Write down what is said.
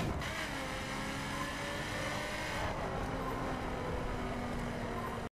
あ!